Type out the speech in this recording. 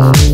Uh-huh.